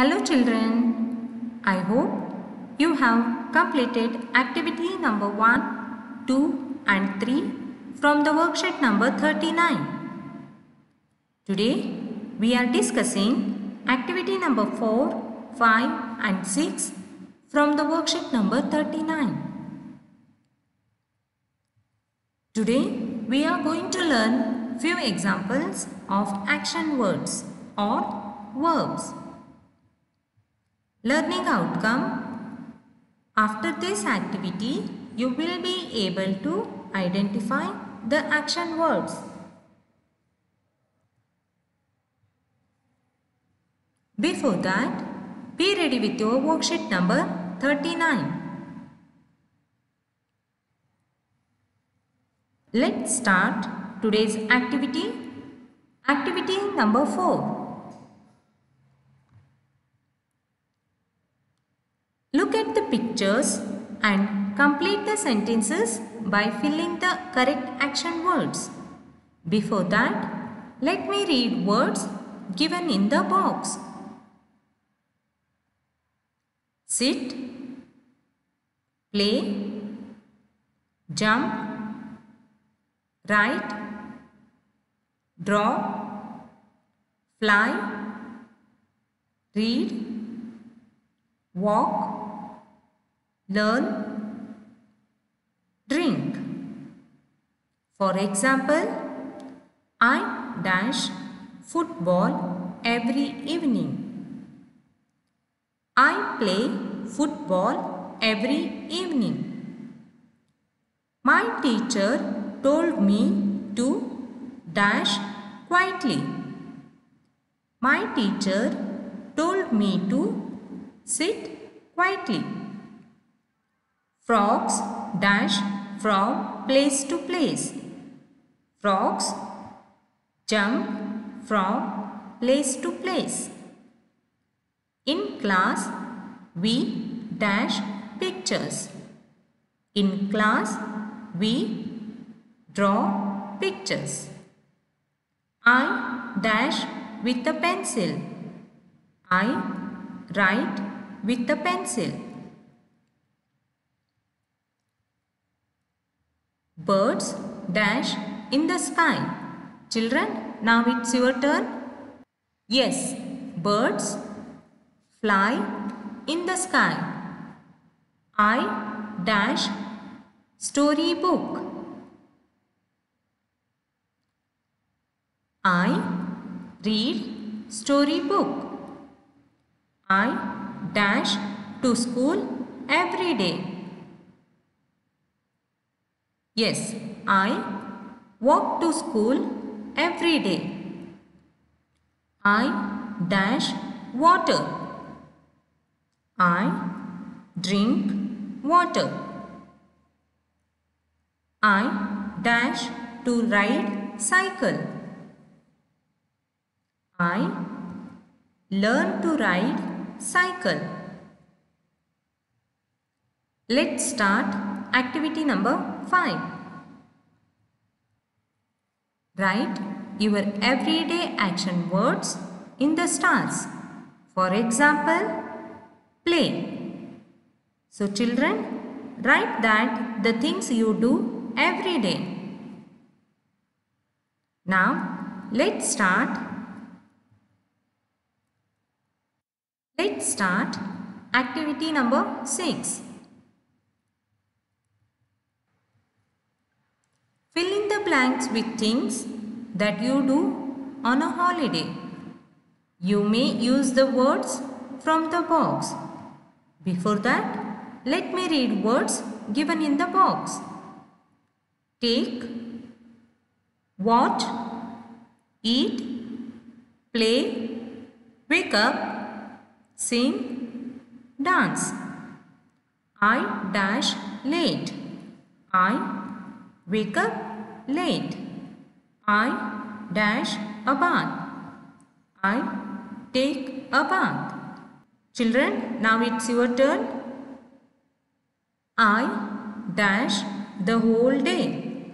Hello children. I hope you have completed activity number 1, 2 and 3 from the worksheet number 39. Today we are discussing activity number 4, 5 and 6 from the worksheet number 39. Today we are going to learn few examples of action words or verbs. Learning outcome After this activity, you will be able to identify the action words. Before that, be ready with your worksheet number 39. Let's start today's activity. Activity number 4. Pictures and complete the sentences by filling the correct action words. Before that, let me read words given in the box. Sit, play, jump, write, draw, fly, read, walk, learn, drink. For example, I dash football every evening. I play football every evening. My teacher told me to dash quietly. My teacher told me to sit quietly. Frogs dash from place to place. Frogs jump from place to place. In class, we dash pictures. In class, we draw pictures. I dash with a pencil. I write with a pencil. Birds dash in the sky. Children, now it's your turn. Yes, birds fly in the sky. I dash storybook. I read storybook. I dash to school every day. Yes, I walk to school every day. I dash water. I drink water. I dash to ride cycle. I learn to ride cycle. Let's start activity number 5. Write your everyday action words in the stars. For example, play. So children, write that the things you do every day. Now, let's start. Let's start activity number 6. Fill in the blanks with things that you do on a holiday. You may use the words from the box. Before that, let me read words given in the box. Take, watch, eat, play, wake up, sing, dance. I dash late. I wake up late. I dash a bath. I take a bath. Children, now it's your turn. I dash the whole day.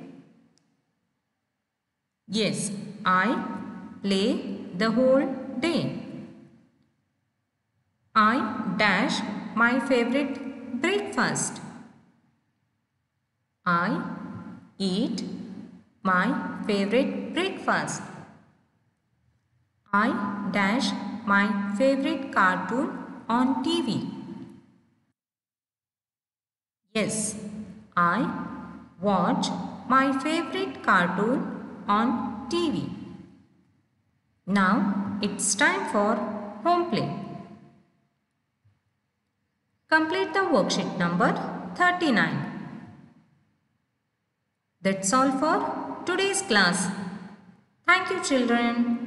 Yes, I play the whole day. I dash my favorite breakfast. I eat my favorite breakfast. I dash my favorite cartoon on TV. Yes, I watch my favorite cartoon on TV. Now it's time for home play. Complete the worksheet number 39. That's all for today's class. Thank you children.